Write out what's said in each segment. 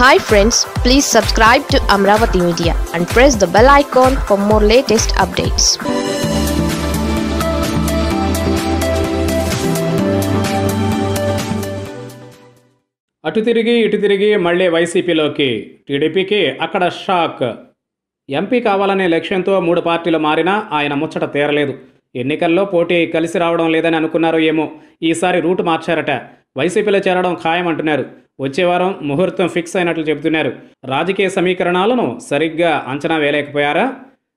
Hi friends please subscribe to Amaravati media and press the bell icon for more latest updates అటు తిరిగి ఇటు తిరిగి మళ్ళీ వైసీపీలోకి. టీడీపీకి అక్కడ షాక్. ఎంపీ కావాలనే లక్ష్యంతో మూడు పార్టీలు మారినా ఆయన ముచ్చట తీరలేదు. ఎన్నికల్లో పోటీ కలిసి రావడం లేదని అనుకున్నారు ఏమో ఈసారి రూట్ మార్చారట. వైసీపీలో చేరడం ఖాయమంటున్నారు. వచ్చే వారం ముహూర్తం ఫిక్స్ అయినట్లు చెబుతున్నారు. రాజకీయ సమీకరణాలను సరిగ్గా అంచనా వేయలేకపోయారా?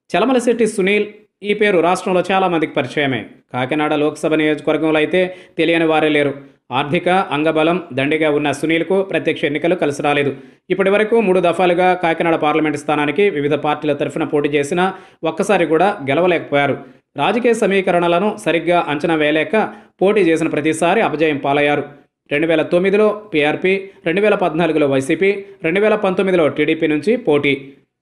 చలమలశెట్టి సునీల్ ఈ పేరు రాష్ట్రంలో చాలా మందికి పరిచయమే. కాకినాడ లోక్సభ నియోజకవర్గంలో అయితే తెలియని వారే లేరు. ఆర్థిక అంగబలం దండిగా ఉన్న సునీల్కు ప్రత్యక్ష ఎన్నికలు కలిసి రాలేదు. ఇప్పటి వరకు మూడు దఫాలుగా కాకినాడ పార్లమెంటు స్థానానికి వివిధ పార్టీల తరఫున పోటీ చేసినా ఒక్కసారి కూడా గెలవలేకపోయారు. రాజకీయ సమీకరణలను సరిగ్గా అంచనా వేయలేక పోటీ చేసిన ప్రతిసారి అపజయం పాలయ్యారు. రెండు వేల తొమ్మిదిలో పీఆర్పీ రెండు వేల పద్నాలుగులో వైసీపీ రెండు వేల పంతొమ్మిదిలో టీడీపీ నుంచి పోటీ.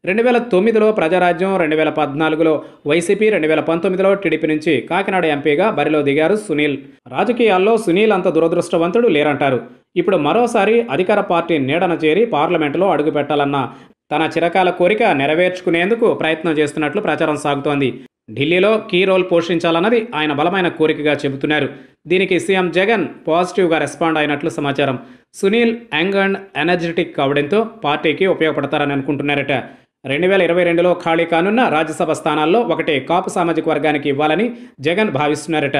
రెండు వేల తొమ్మిదిలో ప్రజారాజ్యం రెండు వేల పద్నాలుగులో వైసీపీ రెండు వేల పంతొమ్మిదిలో టీడీపీ నుంచి కాకినాడ ఎంపీగా బరిలో దిగారు సునీల్. రాజకీయాల్లో సునీల్ అంత దురదృష్టవంతుడు లేరంటారు. ఇప్పుడు మరోసారి అధికార పార్టీ నీడన చేరి పార్లమెంటులో అడుగుపెట్టాలన్న తన చిరకాల కోరిక నెరవేర్చుకునేందుకు ప్రయత్నం చేస్తున్నట్లు ప్రచారం సాగుతోంది. ఢిల్లీలో కీ రోల్ పోషించాలన్నది ఆయన బలమైన కోరికగా చెబుతున్నారు. దీనికి సీఎం జగన్ పాజిటివ్గా రెస్పాండ్ అయినట్లు సమాచారం. సునీల్ యంగ్ అండ్ ఎనర్జెటిక్ కావడంతో పార్టీకి ఉపయోగపడతారని అనుకుంటున్నారట. రెండు వేల ఇరవై రెండులో ఖాళీ కానున్న రాజ్యసభ స్థానాల్లో ఒకటి కాపు సామాజిక వర్గానికి ఇవ్వాలని జగన్ భావిస్తున్నారట.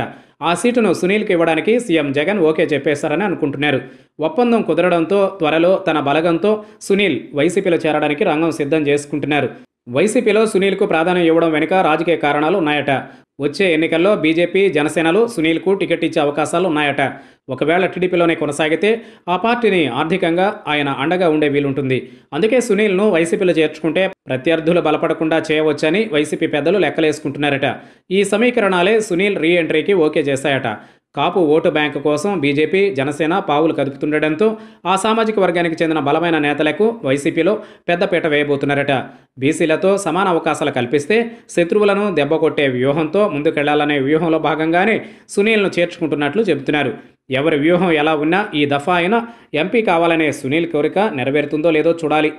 ఆ సీటును సునీల్కి ఇవ్వడానికి సీఎం జగన్ ఓకే చెప్పేశారని అనుకుంటున్నారు. ఒప్పందం కుదరడంతో త్వరలో తన బలగంతో సునీల్ వైసీపీలో చేరడానికి రంగం సిద్ధం చేసుకుంటున్నారు. వైసీపీలో సునీల్కు ప్రాధాన్యం ఇవ్వడం వెనుక రాజకీయ కారణాలు ఉన్నాయట. వచ్చే ఎన్నికల్లో బీజేపీ జనసేనలు సునీల్కు టికెట్ ఇచ్చే అవకాశాలు ఉన్నాయట. ఒకవేళ టీడీపీలోనే కొనసాగితే ఆ పార్టీని ఆర్థికంగా ఆయన అండగా ఉండే వీలుంటుంది. అందుకే సునీల్ను వైసీపీలో చేర్చుకుంటే ప్రత్యర్థులు బలపడకుండా చేయవచ్చని వైసీపీ పెద్దలు లెక్కలేసుకుంటున్నారట. ఈ సమీకరణాలే సునీల్ రీ ఎంట్రీకి ఓకే చేశాయట. కాపు ఓటు బ్యాంకు కోసం బీజేపీ జనసేన పావులు కదుపుతుండటంతో ఆ సామాజిక వర్గానికి చెందిన బలమైన నేతలకు వైసీపీలో పెద్దపీట వేయబోతున్నారట. బీసీలతో సమాన అవకాశాలు కల్పిస్తే శత్రువులను దెబ్బకొట్టే వ్యూహంతో ముందుకెళ్ళాలనే వ్యూహంలో భాగంగానే సునీల్ను చేర్చుకుంటున్నట్లు చెబుతున్నారు. ఎవరి వ్యూహం ఎలా ఉన్నా ఈ దఫా అయినా ఎంపీ కావాలనే సునీల్ కోరిక నెరవేరుతుందో లేదో చూడాలి.